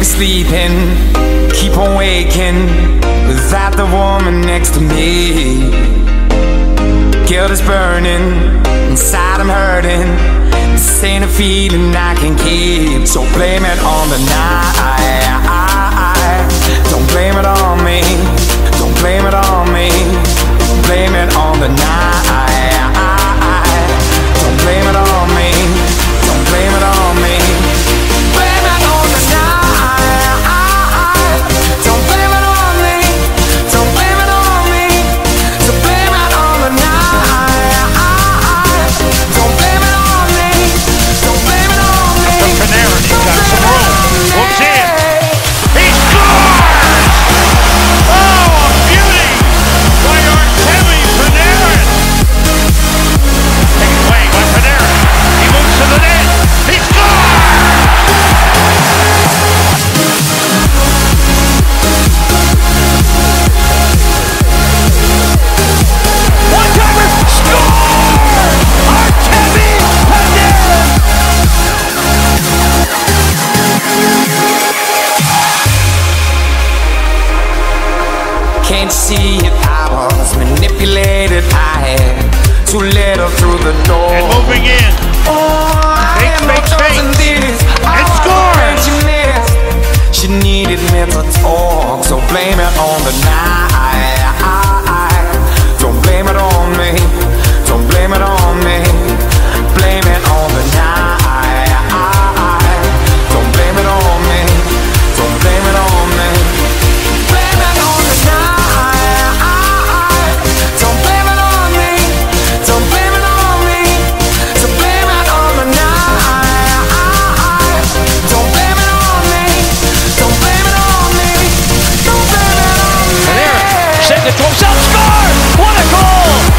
be sleeping, keep on waking without the woman next to me. Guilt is burning, inside I'm hurting. This ain't a feeling I can keep, so blame it on the night. could see it. I was manipulated. I had to let her through the door. And moving in. Oh, fake, fake, fake. And scores. She needed me talk, so blame it on the night. Send it to. Score! What a goal!